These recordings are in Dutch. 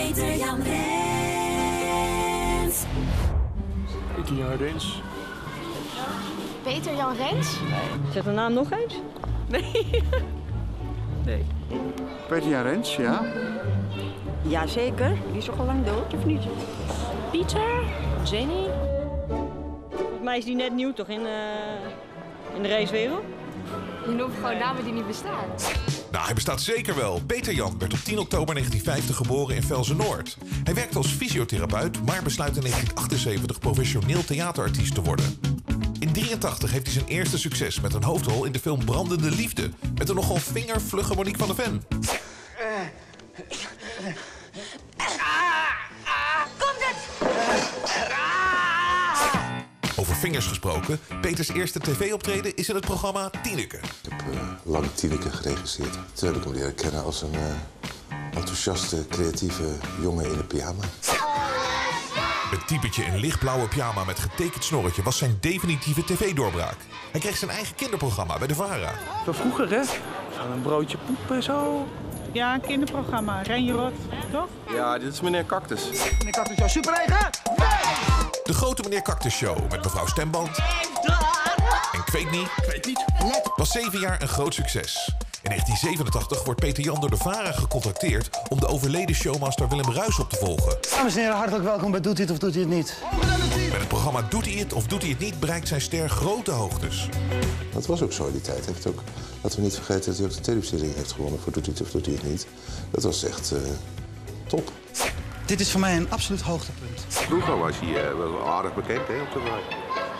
Peter Jan Rens. Peter Jan Rens. Peter Jan Rens? Zeg de naam nog eens? Peter Jan Rens, ja. Jazeker. Die is toch al lang dood, of niet? Pieter? Jenny? Volgens mij is die net nieuw toch in, eh, in de racewereld? Je noemt gewoon namen die niet bestaan. Nou, hij bestaat zeker wel. Peter Jan werd op 10 oktober 1950 geboren in Velzen-Noord. Hij werkte als fysiotherapeut, maar besluit in 1978 professioneel theaterartiest te worden. In 83 heeft hij zijn eerste succes met een hoofdrol in de film Brandende Liefde... met de nogal vingervlugge Monique van der Ven. Over vingers gesproken, Peters eerste tv-optreden is in het programma Tieneke. Ik heb eh, lang Tineke geregisseerd. Toen heb ik hem leren kennen als een eh, enthousiaste, creatieve jongen in een pyjama. Het typetje in lichtblauwe pyjama met getekend snorretje was zijn definitieve tv-doorbraak. Hij kreeg zijn eigen kinderprogramma bij de VARA. Van vroeger, hè? Van een broodje poep en zo. Ja, een kinderprogramma. Ren je rot, toch? Ja, dit is meneer Cactus. De grote meneer Cactus Show met mevrouw Stemband. En ik weet niet, Weet niet. was zeven jaar een groot succes. In 1987 wordt Peter Jan door de VARA gecontacteerd om de overleden showmaster Willem Ruis op te volgen. Dames en heren, hartelijk welkom bij Doet hij het of doet hij het niet? Met het programma Doet hij het of doet hij het niet bereikt zijn ster grote hoogtes. Dat was ook zo in die tijd. Heeft ook, laten we niet vergeten dat hij ook de televisering heeft gewonnen voor Doet hij het of doet hij het niet. Dat was echt eh, top. Dit is voor mij een absoluut hoogtepunt. Vroeger was hij eh, wel aardig bekend, hè, op de markt.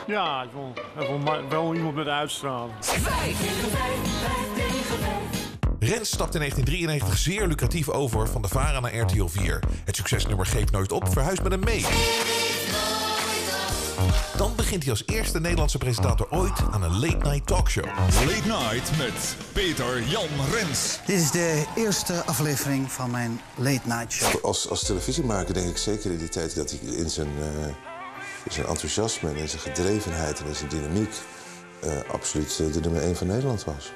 Ja, hij vond, hij vond maar wel iemand met uitstraling. 5 tegen 5, 5 tegen 5. Rens stapt in 1993 zeer lucratief over van de VARA naar RTL 4. Het succesnummer Geeft Nooit Op verhuist met hem mee. Dan begint hij als eerste Nederlandse presentator ooit aan een late-night talkshow. Late Night met Peter Jan Rens. Dit is de eerste aflevering van mijn late night show. Als, als televisiemaker denk ik zeker in die tijd dat hij in zijn, eh, in zijn enthousiasme en in zijn gedrevenheid en in zijn dynamiek eh, absoluut de nummer 1 van Nederland was.